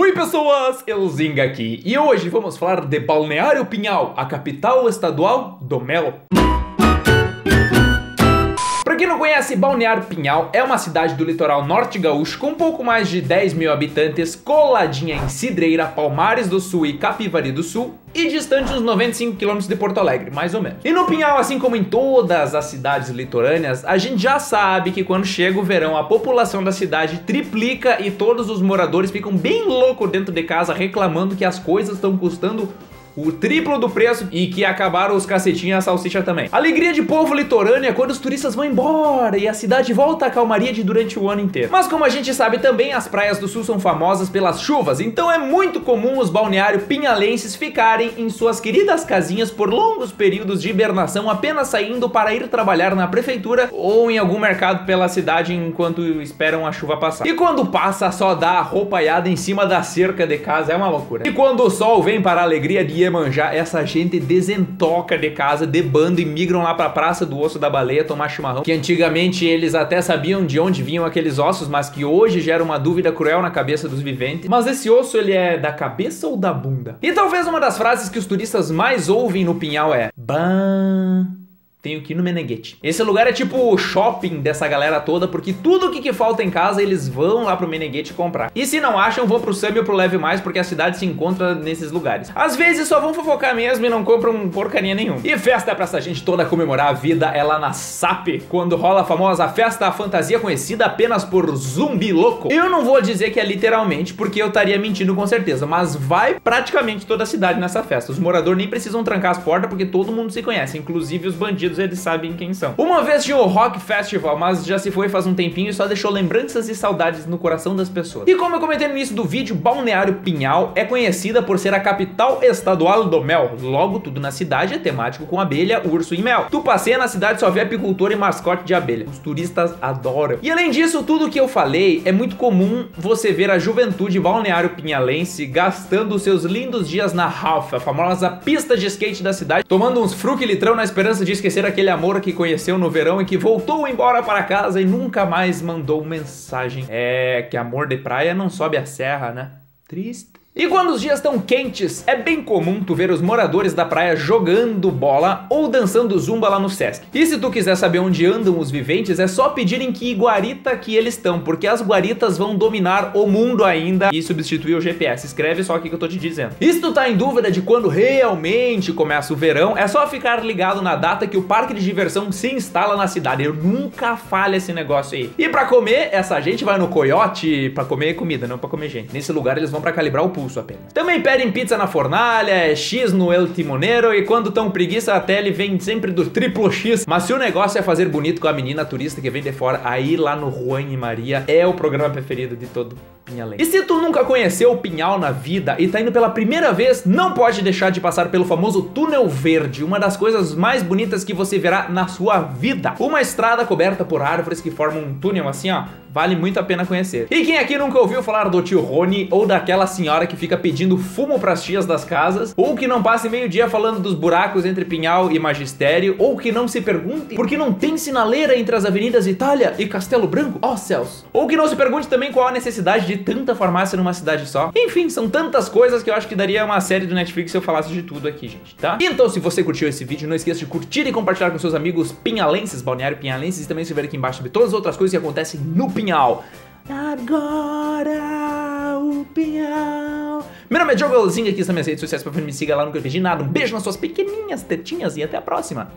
Oi pessoas, Elzinga aqui e hoje vamos falar de Balneário Pinhal, a capital estadual do mel. Quem não conhece, Balneário Pinhal é uma cidade do litoral norte gaúcho com pouco mais de 10 mil habitantes, coladinha em Cidreira, Palmares do Sul e Capivari do Sul e distante uns 95 quilômetros de Porto Alegre, mais ou menos. E no Pinhal, assim como em todas as cidades litorâneas, a gente já sabe que quando chega o verão, a população da cidade triplica e todos os moradores ficam bem loucos dentro de casa reclamando que as coisas estão custando o triplo do preço e que acabaram os cacetinhos e a salsicha também. Alegria de povo litorâneo é quando os turistas vão embora e a cidade volta à calmaria de durante o ano inteiro. Mas como a gente sabe também, as praias do sul são famosas pelas chuvas, então é muito comum os balneários pinhalenses ficarem em suas queridas casinhas por longos períodos de hibernação, apenas saindo para ir trabalhar na prefeitura ou em algum mercado pela cidade enquanto esperam a chuva passar. E quando passa, só dá a roupaiada em cima da cerca de casa, é uma loucura. E quando o sol vem para a alegria de Iemanjá, essa gente desentoca de casa, de bando e migram lá pra Praça do Osso da Baleia tomar chimarrão, que antigamente eles até sabiam de onde vinham aqueles ossos, mas que hoje gera uma dúvida cruel na cabeça dos viventes. Mas esse osso, ele é da cabeça ou da bunda? E talvez uma das frases que os turistas mais ouvem no Pinhal é Ban tenho que ir no Meneghetti. Esse lugar é tipo o shopping dessa galera toda, porque tudo que, que falta em casa eles vão lá pro Meneghetti comprar. E se não acham, vão pro Sami ou pro Leve Mais, porque a cidade se encontra nesses lugares. Às vezes só vão fofocar mesmo e não compram porcaria nenhuma. E festa pra essa gente toda comemorar a vida é lá na SAP, quando rola a famosa festa a fantasia conhecida apenas por Zumbi Louco. Eu não vou dizer que é literalmente, porque eu estaria mentindo com certeza, mas vai praticamente toda a cidade nessa festa. Os moradores nem precisam trancar as portas, porque todo mundo se conhece, inclusive os bandidos eles sabem quem são. Uma vez tinha o Rock Festival, mas já se foi faz um tempinho e só deixou lembranças e saudades no coração das pessoas. E como eu comentei no início do vídeo, Balneário Pinhal é conhecida por ser a capital estadual do mel. Logo, tudo na cidade é temático com abelha, urso e mel. Tu passeia na cidade só vê apicultor e mascote de abelha. Os turistas adoram. E além disso, tudo que eu falei, é muito comum você ver a juventude balneário pinhalense gastando seus lindos dias na Ralph, a famosa pista de skate da cidade, tomando uns fruque litrão na esperança de esquecer aquele amor que conheceu no verão e que voltou embora para casa e nunca mais mandou mensagem. É que amor de praia não sobe a serra, né? Triste. E quando os dias estão quentes, é bem comum tu ver os moradores da praia jogando bola ou dançando zumba lá no Sesc. E se tu quiser saber onde andam os viventes, é só pedir em que guarita que eles estão, porque as guaritas vão dominar o mundo ainda e substituir o GPS. Escreve só aqui que eu tô te dizendo. E se tu tá em dúvida de quando realmente começa o verão, é só ficar ligado na data que o parque de diversão se instala na cidade. Eu nunca falho esse negócio aí. E pra comer, essa gente vai no Coyote pra comer comida, não pra comer gente. Nesse lugar eles vão pra calibrar o pulso apenas. Também pedem pizza na fornalha, é X no El Timonero e quando tão preguiça até ele vem sempre do triplo X. Mas se o negócio é fazer bonito com a menina turista que vem de fora, aí lá no Juan e Maria é o programa preferido de todo E se tu nunca conheceu o Pinhal na vida e tá indo pela primeira vez, não pode deixar de passar pelo famoso túnel verde, uma das coisas mais bonitas que você verá na sua vida. Uma estrada coberta por árvores que formam um túnel assim, ó, vale muito a pena conhecer. E quem aqui nunca ouviu falar do tio Rony ou daquela senhora que fica pedindo fumo pras tias das casas, ou que não passe meio dia falando dos buracos entre Pinhal e Magistério, ou que não se pergunte por que não tem sinaleira entre as avenidas Itália e Castelo Branco? Ó oh, céus! Ou que não se pergunte também qual a necessidade de tanta farmácia numa cidade só. Enfim, são tantas coisas que eu acho que daria uma série do Netflix se eu falasse de tudo aqui, gente, tá? Então, se você curtiu esse vídeo, não esqueça de curtir e compartilhar com seus amigos pinhalenses, balneário pinhalenses, e também se ver aqui embaixo sobre todas as outras coisas que acontecem no Pinhal. Agora o Pinhal. Meu nome é Diogo Elzinho, aqui são minhas redes sociais pra me siga lá no que eu nada. Um beijo nas suas pequenininhas tetinhas e até a próxima.